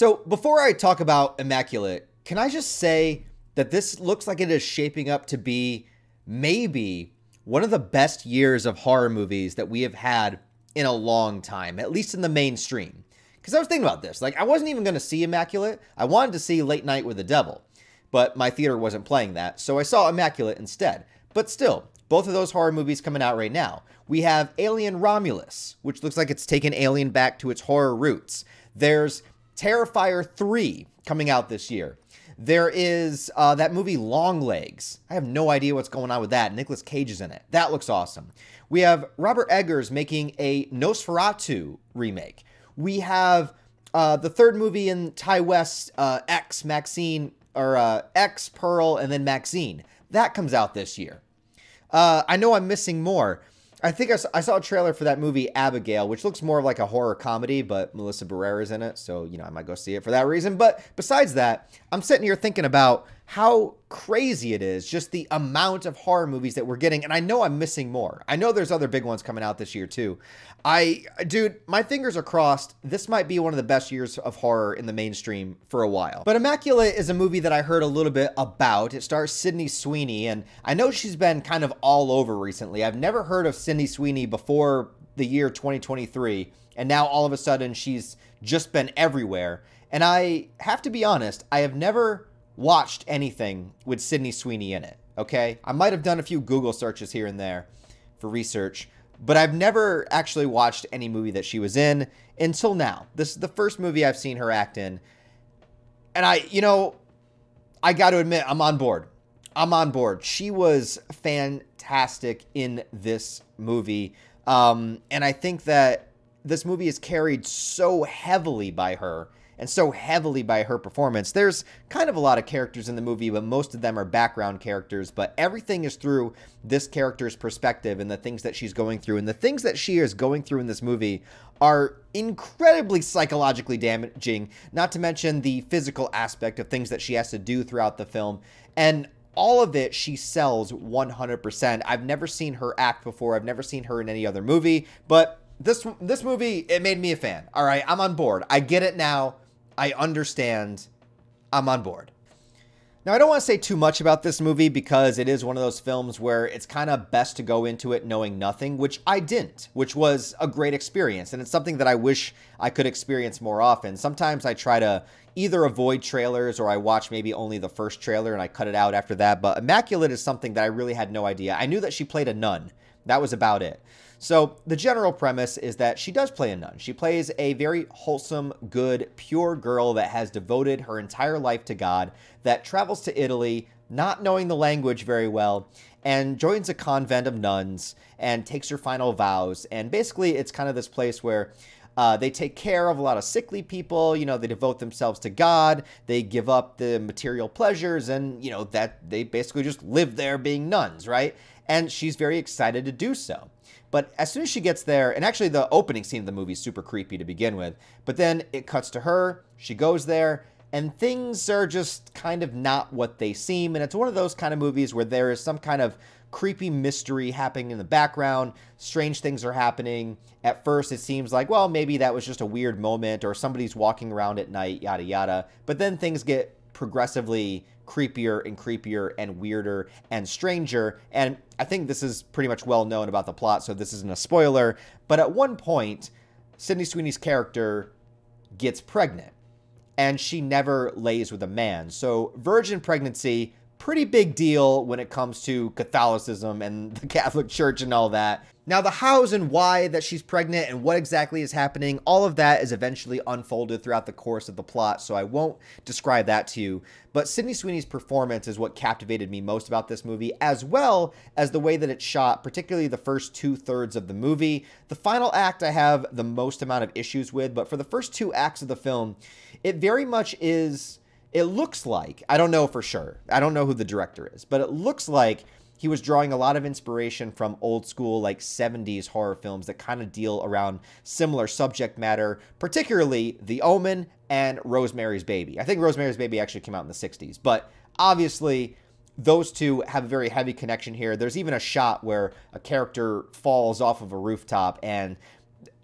So, before I talk about Immaculate, can I just say that this looks like it is shaping up to be maybe one of the best years of horror movies that we have had in a long time, at least in the mainstream. Because I was thinking about this. Like, I wasn't even going to see Immaculate. I wanted to see Late Night with the Devil, but my theater wasn't playing that. So I saw Immaculate instead. But still, both of those horror movies coming out right now. We have Alien Romulus, which looks like it's taken Alien back to its horror roots. There's Terrifier 3 coming out this year. There is uh, that movie Longlegs. I have no idea what's going on with that. Nicolas Cage is in it. That looks awesome. We have Robert Eggers making a Nosferatu remake. We have uh, the third movie in Ti West, uh, X Maxine, or uh, X Pearl, and then Maxine. That comes out this year. Uh, I know I'm missing more. I think I saw, I saw, a trailer for that movie Abigail, which looks more like a horror comedy, but Melissa Barrera's in it, so you know I might go see it for that reason. But besides that, I'm sitting here thinking about how crazy it is, just the amount of horror movies that we're getting, and I know I'm missing more. I know there's other big ones coming out this year too. I, dude, my fingers are crossed. This might be one of the best years of horror in the mainstream for a while. But Immaculate is a movie that I heard a little bit about. It stars Sydney Sweeney, and I know she's been kind of all over recently. I've never heard of Sydney Sweeney before the year 2023, and now all of a sudden she's just been everywhere. And I have to be honest, I have never watched anything with Sydney Sweeney in it, okay? I might have done a few Google searches here and there for research, but I've never actually watched any movie that she was in until now. This is the first movie I've seen her act in. And I, you know, I got to admit, I'm on board. I'm on board. She was fantastic in this movie. Um, and I think that this movie is carried so heavily by her and so heavily by her performance. There's kind of a lot of characters in the movie, but most of them are background characters. But everything is through this character's perspective and the things that she's going through. And the things that she is going through in this movie are incredibly psychologically damaging, not to mention the physical aspect of things that she has to do throughout the film. And all of it she sells 100%. I've never seen her act before. I've never seen her in any other movie, but this this movie it made me a fan. All right, I'm on board. I get it now. I understand. I'm on board. Now, I don't want to say too much about this movie because it is one of those films where it's kind of best to go into it knowing nothing, which I didn't, which was a great experience. And it's something that I wish I could experience more often. Sometimes I try to either avoid trailers or I watch maybe only the first trailer and I cut it out after that. But Immaculate is something that I really had no idea. I knew that she played a nun, that was about it. So, the general premise is that she does play a nun. She plays a very wholesome, good, pure girl that has devoted her entire life to God, that travels to Italy, not knowing the language very well, and joins a convent of nuns and takes her final vows. And basically, it's kind of this place where uh, they take care of a lot of sickly people. You know, they devote themselves to God. They give up the material pleasures, and you know that they basically just live there being nuns, right? And she's very excited to do so. But as soon as she gets there, and actually the opening scene of the movie is super creepy to begin with, but then it cuts to her, she goes there, and things are just kind of not what they seem. And it's one of those kind of movies where there is some kind of creepy mystery happening in the background. Strange things are happening. At first, it seems like, well, maybe that was just a weird moment or somebody's walking around at night, yada, yada. But then things get progressively creepier and creepier and weirder and stranger. And I think this is pretty much well known about the plot, so this isn't a spoiler. But at one point, Sydney Sweeney's character gets pregnant and she never lays with a man. So, virgin pregnancy, pretty big deal when it comes to Catholicism and the Catholic Church and all that. Now, the hows and why that she's pregnant and what exactly is happening, all of that is eventually unfolded throughout the course of the plot, so I won't describe that to you. But Sydney Sweeney's performance is what captivated me most about this movie, as well as the way that it's shot, particularly the first two thirds of the movie. The final act I have the most amount of issues with, but for the first two acts of the film, it very much is. It looks like, I don't know for sure, I don't know who the director is, but it looks like he was drawing a lot of inspiration from old school like 70s horror films that kind of deal around similar subject matter, particularly The Omen and Rosemary's Baby. I think Rosemary's Baby actually came out in the 60s, but obviously those two have a very heavy connection here. There's even a shot where a character falls off of a rooftop and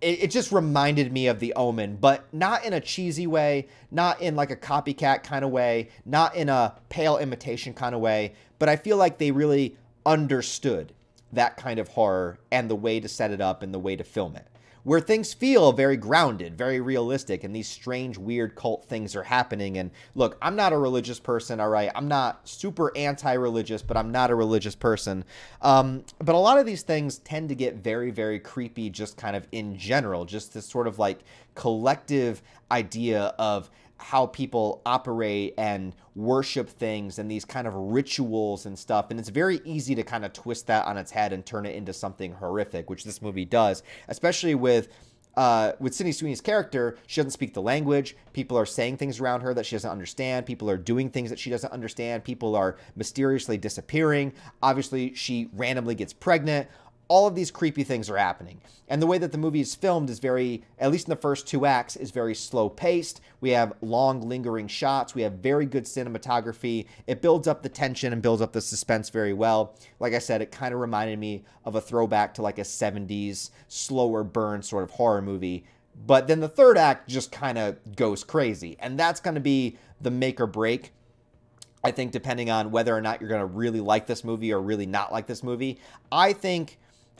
it, it just reminded me of The Omen, but not in a cheesy way, not in like a copycat kind of way, not in a pale imitation kind of way, but I feel like they really understood that kind of horror and the way to set it up and the way to film it where things feel very grounded, very realistic, and these strange, weird cult things are happening. And look, I'm not a religious person, all right? I'm not super anti religious, but I'm not a religious person. Um, but a lot of these things tend to get very, very creepy, just kind of in general, just this sort of like collective idea of how people operate and worship things and these kind of rituals and stuff. And it's very easy to kind of twist that on its head and turn it into something horrific, which this movie does, especially with. Uh, with Sydney Sweeney's character, she doesn't speak the language. People are saying things around her that she doesn't understand. People are doing things that she doesn't understand. People are mysteriously disappearing. Obviously, she randomly gets pregnant all of these creepy things are happening. And the way that the movie is filmed is very, at least in the first two acts, is very slow paced. We have long, lingering shots. We have very good cinematography. It builds up the tension and builds up the suspense very well. Like I said, it kind of reminded me of a throwback to like a 70s slower burn sort of horror movie. But then the third act just kind of goes crazy. And that's going to be the make or break I think depending on whether or not you're going to really like this movie or really not like this movie. I think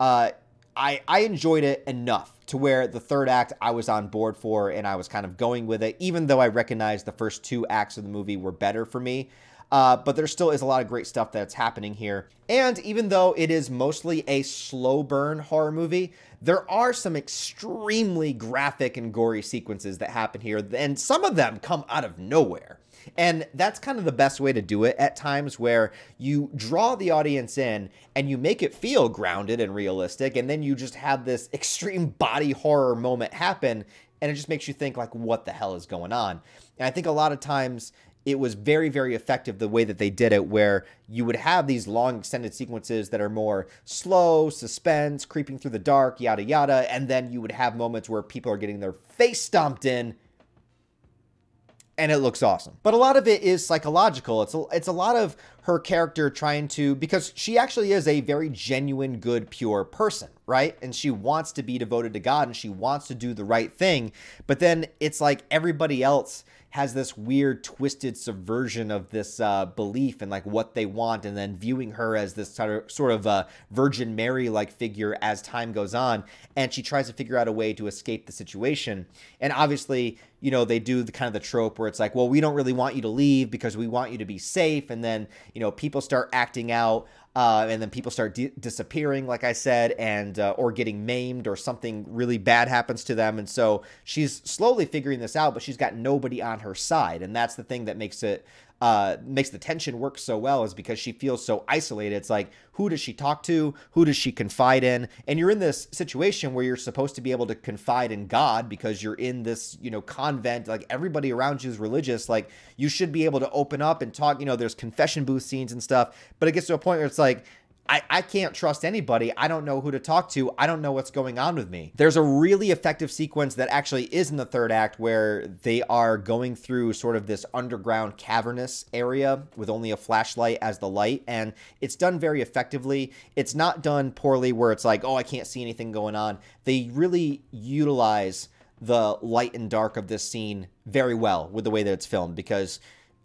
uh, I I enjoyed it enough to where the third act I was on board for and I was kind of going with it, even though I recognized the first two acts of the movie were better for me. Uh, but there still is a lot of great stuff that's happening here. And even though it is mostly a slow burn horror movie, there are some extremely graphic and gory sequences that happen here, and some of them come out of nowhere. And that's kind of the best way to do it at times where you draw the audience in and you make it feel grounded and realistic. And then you just have this extreme body horror moment happen. And it just makes you think, like, what the hell is going on? And I think a lot of times it was very, very effective the way that they did it, where you would have these long extended sequences that are more slow, suspense, creeping through the dark, yada, yada. And then you would have moments where people are getting their face stomped in and it looks awesome. But a lot of it is psychological. It's a, it's a lot of her character trying to because she actually is a very genuine, good, pure person, right? And she wants to be devoted to God and she wants to do the right thing. But then it's like everybody else has this weird twisted subversion of this uh, belief and like what they want and then viewing her as this sort of, sort of uh, virgin mary like figure as time goes on and she tries to figure out a way to escape the situation and obviously you know they do the kind of the trope where it's like well we don't really want you to leave because we want you to be safe and then you know people start acting out uh, and then people start di- disappearing, like I said, and uh, or getting maimed or something really bad happens to them. And so she's slowly figuring this out, but she's got nobody on her side, and that's the thing that makes it uh, makes the tension work so well is because she feels so isolated. It's like, who does she talk to? Who does she confide in? And you're in this situation where you're supposed to be able to confide in God because you're in this, you know, convent. Like everybody around you is religious. Like you should be able to open up and talk. You know, there's confession booth scenes and stuff. But it gets to a point where it's like, I, I can't trust anybody. I don't know who to talk to. I don't know what's going on with me. There's a really effective sequence that actually is in the third act where they are going through sort of this underground cavernous area with only a flashlight as the light. And it's done very effectively. It's not done poorly where it's like, oh, I can't see anything going on. They really utilize the light and dark of this scene very well with the way that it's filmed because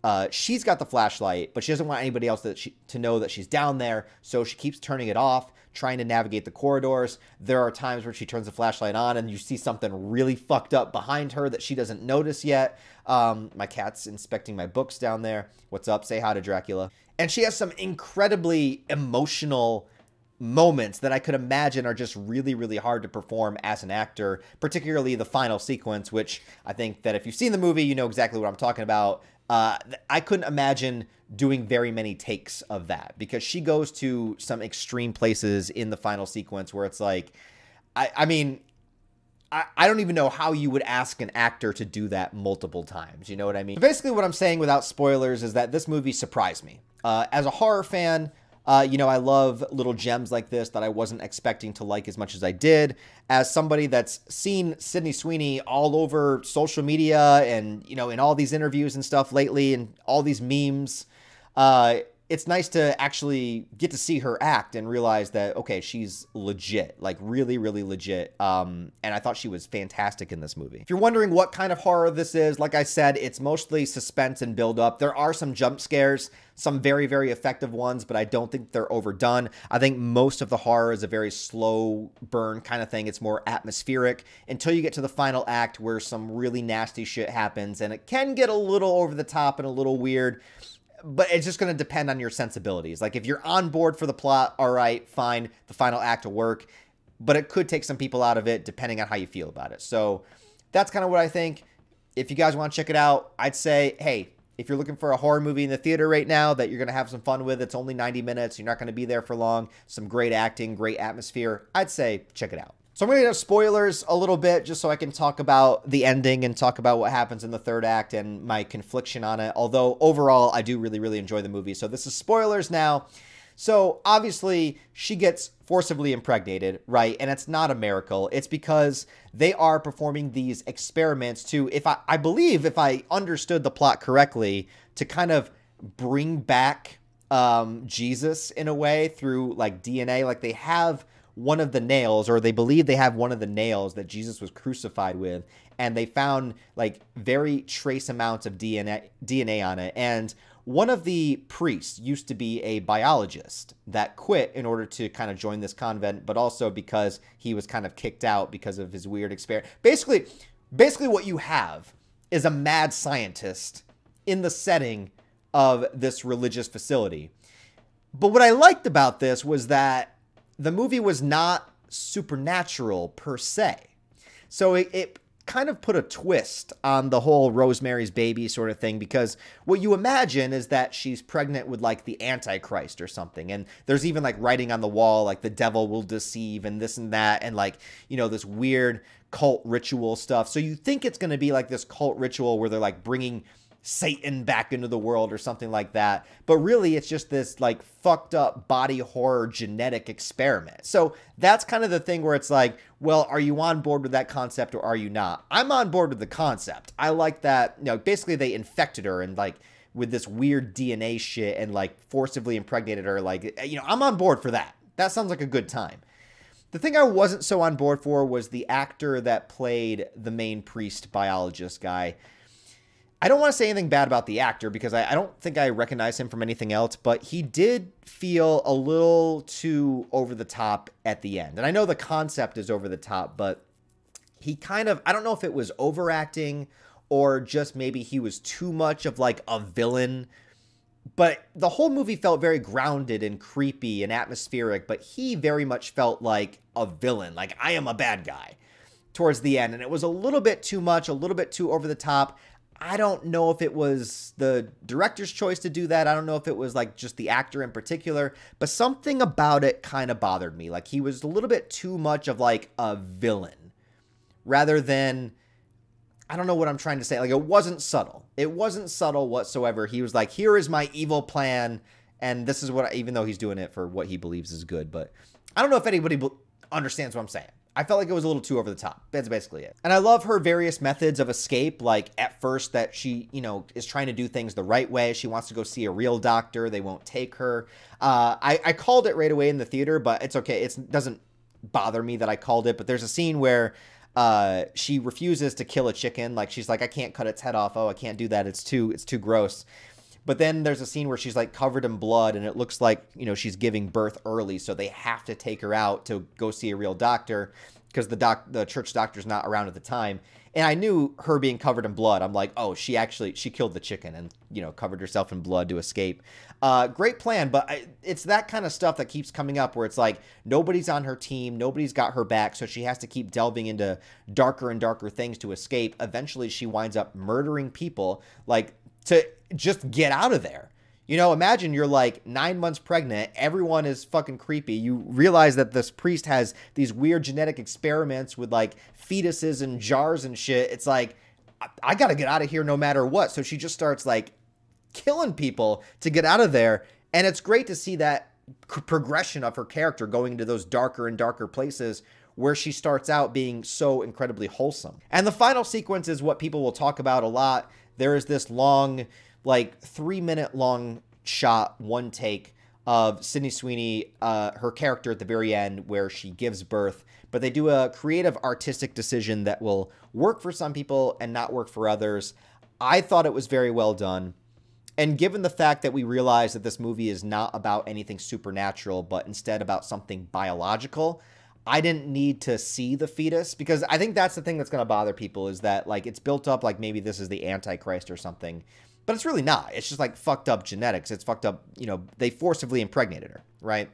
uh, she's got the flashlight, but she doesn't want anybody else that she, to know that she's down there. So she keeps turning it off, trying to navigate the corridors. There are times where she turns the flashlight on and you see something really fucked up behind her that she doesn't notice yet. Um, my cat's inspecting my books down there. What's up? Say hi to Dracula. And she has some incredibly emotional moments that I could imagine are just really, really hard to perform as an actor, particularly the final sequence, which I think that if you've seen the movie, you know exactly what I'm talking about. Uh, I couldn't imagine doing very many takes of that because she goes to some extreme places in the final sequence where it's like, I, I mean, I, I don't even know how you would ask an actor to do that multiple times. You know what I mean? basically, what I'm saying without spoilers is that this movie surprised me. Uh, as a horror fan, uh, you know, I love little gems like this that I wasn't expecting to like as much as I did. As somebody that's seen Sydney Sweeney all over social media and, you know, in all these interviews and stuff lately and all these memes, uh, it's nice to actually get to see her act and realize that okay she's legit like really really legit. Um, and i thought she was fantastic in this movie. If you're wondering what kind of horror this is like i said it's mostly suspense and build up there are some jump scares some very very effective ones but i don't think they're overdone. I think most of the horror is a very slow burn kind of thing. It's more atmospheric until you get to the final act where some really nasty shit happens and it can get a little over the top and a little weird but it's just going to depend on your sensibilities. Like if you're on board for the plot, all right, fine, the final act will work, but it could take some people out of it depending on how you feel about it. So that's kind of what I think. If you guys want to check it out, I'd say, hey, if you're looking for a horror movie in the theater right now that you're going to have some fun with, it's only 90 minutes, you're not going to be there for long, some great acting, great atmosphere, I'd say check it out. So I'm going to have spoilers a little bit just so I can talk about the ending and talk about what happens in the third act and my confliction on it. Although overall, I do really, really enjoy the movie. So this is spoilers now. So obviously, she gets forcibly impregnated, right? And it's not a miracle. It's because they are performing these experiments to, if I, I believe, if I understood the plot correctly, to kind of bring back um, Jesus in a way through like DNA. Like they have one of the nails, or they believe they have one of the nails that Jesus was crucified with, and they found like very trace amounts of DNA DNA on it. And one of the priests used to be a biologist that quit in order to kind of join this convent, but also because he was kind of kicked out because of his weird experiment. Basically, basically what you have is a mad scientist in the setting of this religious facility. But what I liked about this was that the movie was not supernatural per se. So it, it kind of put a twist on the whole Rosemary's Baby sort of thing because what you imagine is that she's pregnant with like the Antichrist or something. And there's even like writing on the wall, like the devil will deceive and this and that, and like, you know, this weird cult ritual stuff. So you think it's going to be like this cult ritual where they're like bringing Satan back into the world or something like that. But really, it's just this like fucked up body horror genetic experiment. So that's kind of the thing where it's like, well, are you on board with that concept or are you not? I'm on board with the concept. I like that. You know, basically they infected her and like with this weird DNA shit and like forcibly impregnated her. Like, eh, you know, I'm on board for that. That sounds like a good time. The thing I wasn't so on board for was the actor that played the main priest biologist guy. I don't want to say anything bad about the actor because I, I, don't think I recognize him from anything else, but he did feel a little too over the top at the end. And I know the concept is over the top, but he kind of, I don't know if it was overacting or just maybe he was too much of like a villain. But the whole movie felt very grounded and creepy and atmospheric, but he very much felt like a villain, like I am a bad guy towards the end. And it was a little bit too much, a little bit too over the top. I don't know if it was the director's choice to do that. I don't know if it was like just the actor in particular, but something about it kind of bothered me. Like he was a little bit too much of like a villain rather than I don't know what I'm trying to say. Like it wasn't subtle. It wasn't subtle whatsoever. He was like, "Here is my evil plan." And this is what, I, even though he's doing it for what he believes is good, but I don't know if anybody understands what I'm saying. I felt like it was a little too over the top. That's basically it. And I love her various methods of escape. Like at first that she, you know, is trying to do things the right way. She wants to go see a real doctor. They won't take her. Uh, I, I called it right away in the theater, but it's okay. It doesn't bother me that I called it. But there's a scene where uh, she refuses to kill a chicken. Like she's like, I can't cut its head off. Oh, I can't do that. It's too, it's too gross. But then there's a scene where she's like covered in blood and it looks like, you know, she's giving birth early. So they have to take her out to go see a real doctor because the doc the church doctor's not around at the time. And I knew her being covered in blood. I'm like, oh, she actually she killed the chicken and you know covered herself in blood to escape. Uh, great plan, but I, it's that kind of stuff that keeps coming up where it's like nobody's on her team, nobody's got her back, so she has to keep delving into darker and darker things to escape. Eventually, she winds up murdering people. Like to just get out of there. You know, imagine you're like nine months pregnant. Everyone is fucking creepy. You realize that this priest has these weird genetic experiments with like fetuses and jars and shit. It's like, I, I got to get out of here no matter what. So she just starts like killing people to get out of there. And it's great to see that progression of her character going into those darker and darker places where she starts out being so incredibly wholesome. And the final sequence is what people will talk about a lot there is this long, like three minute long shot, one take of Sydney Sweeney, uh, her character at the very end, where she gives birth. But they do a creative, artistic decision that will work for some people and not work for others. I thought it was very well done. And given the fact that we realize that this movie is not about anything supernatural, but instead about something biological, I didn't need to see the fetus because I think that's the thing that's going to bother people is that like it's built up like maybe this is the Antichrist or something, but it's really not. It's just like fucked up genetics. It's fucked up, you know, they forcibly impregnated her, right?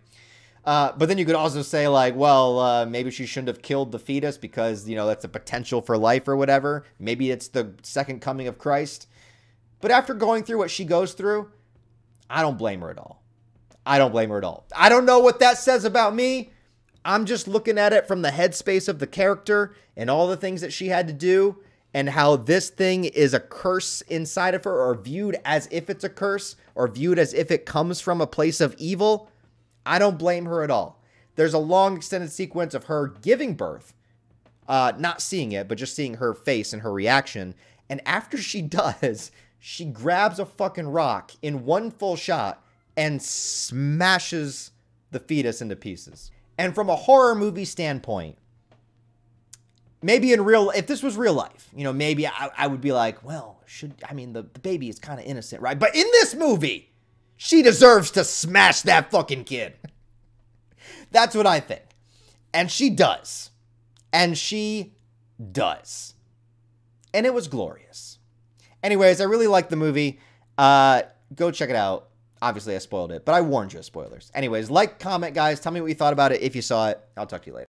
Uh, but then you could also say like, well, uh, maybe she shouldn't have killed the fetus because you know that's a potential for life or whatever. Maybe it's the second coming of Christ. But after going through what she goes through, I don't blame her at all. I don't blame her at all. I don't know what that says about me. I'm just looking at it from the headspace of the character and all the things that she had to do and how this thing is a curse inside of her or viewed as if it's a curse or viewed as if it comes from a place of evil. I don't blame her at all. There's a long extended sequence of her giving birth, uh, not seeing it, but just seeing her face and her reaction. And after she does, she grabs a fucking rock in one full shot and smashes the fetus into pieces. And from a horror movie standpoint, maybe in real, if this was real life, you know, maybe I, I would be like, well, should, I mean, the, the baby is kind of innocent, right? But in this movie, she deserves to smash that fucking kid. That's what I think. And she does. And she does. And it was glorious. Anyways, I really liked the movie. Uh, go check it out. Obviously, I spoiled it, but I warned you of spoilers. Anyways, like, comment, guys. Tell me what you thought about it if you saw it. I'll talk to you later.